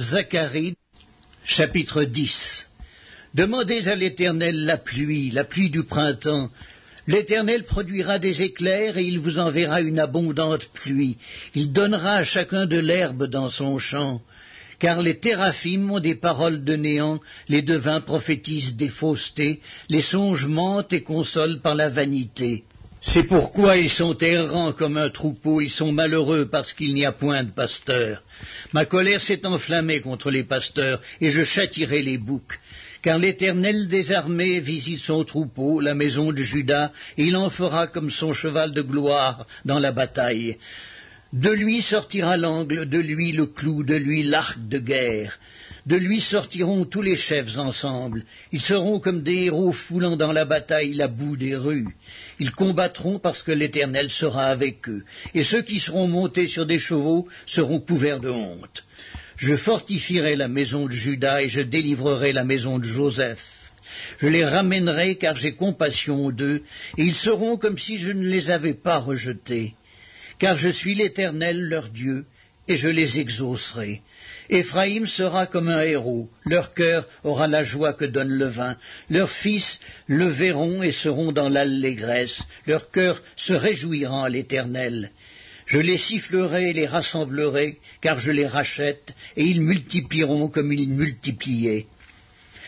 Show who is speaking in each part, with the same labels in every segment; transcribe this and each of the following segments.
Speaker 1: Zacharie, chapitre 10 Demandez à l'Éternel la pluie, la pluie du printemps. L'Éternel produira des éclairs et il vous enverra une abondante pluie. Il donnera à chacun de l'herbe dans son champ. Car les théraphim ont des paroles de néant, les devins prophétisent des faussetés, les songes mentent et consolent par la vanité. C'est pourquoi ils sont errants comme un troupeau, ils sont malheureux parce qu'il n'y a point de pasteur. Ma colère s'est enflammée contre les pasteurs, et je châtirai les boucs. Car l'Éternel des armées visite son troupeau, la maison de Judas, et il en fera comme son cheval de gloire dans la bataille. De lui sortira l'angle, de lui le clou, de lui l'arc de guerre. De lui sortiront tous les chefs ensemble. Ils seront comme des héros foulant dans la bataille la boue des rues. Ils combattront parce que l'Éternel sera avec eux. Et ceux qui seront montés sur des chevaux seront couverts de honte. Je fortifierai la maison de Judas et je délivrerai la maison de Joseph. Je les ramènerai car j'ai compassion d'eux, et ils seront comme si je ne les avais pas rejetés. Car je suis l'Éternel leur Dieu, et je les exaucerai. Éphraïm sera comme un héros, leur cœur aura la joie que donne le vin, leurs fils le verront et seront dans l'allégresse, leur cœur se réjouira à l'Éternel. Je les sifflerai et les rassemblerai, car je les rachète, et ils multiplieront comme ils multipliaient.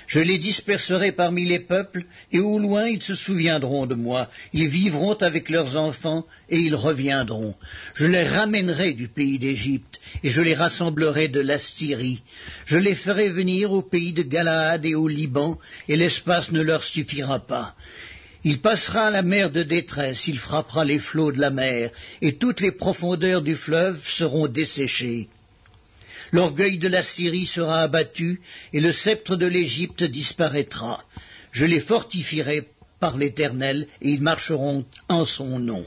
Speaker 1: Je les disperserai parmi les peuples, et au loin ils se souviendront de moi. Ils vivront avec leurs enfants, et ils reviendront. Je les ramènerai du pays d'Égypte, et je les rassemblerai de l'Assyrie. Je les ferai venir au pays de Galaad et au Liban, et l'espace ne leur suffira pas. Il passera la mer de détresse, il frappera les flots de la mer, et toutes les profondeurs du fleuve seront desséchées. L'orgueil de la Syrie sera abattu, et le sceptre de l'Égypte disparaîtra. Je les fortifierai par l'Éternel, et ils marcheront en son nom.